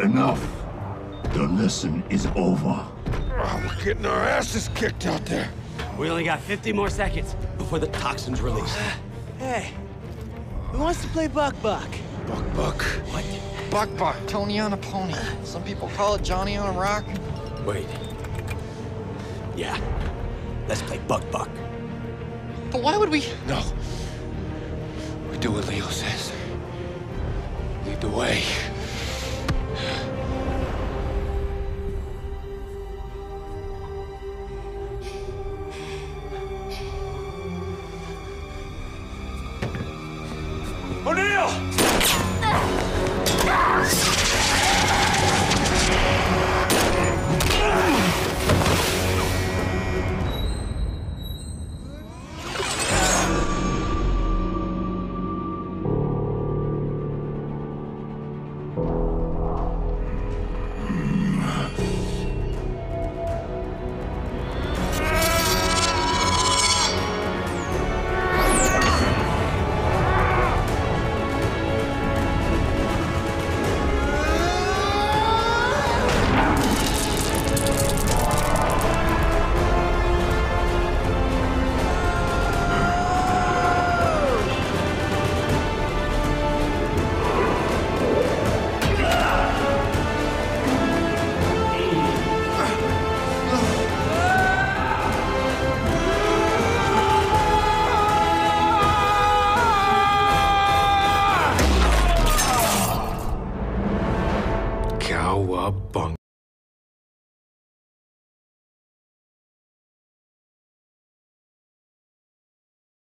Enough. The lesson is over. Oh, we're getting our asses kicked out there. We only got 50 more seconds before the toxin's released. Uh, hey, who wants to play Buck Buck? Buck, buck. What? Buck Buck, Tony on a pony. Some people call it Johnny on a rock. Wait. Yeah. Let's play Buck Buck. But why would we? No. We do what Leo says. Lead the way. 我累了。Cowabunga.